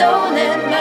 stolen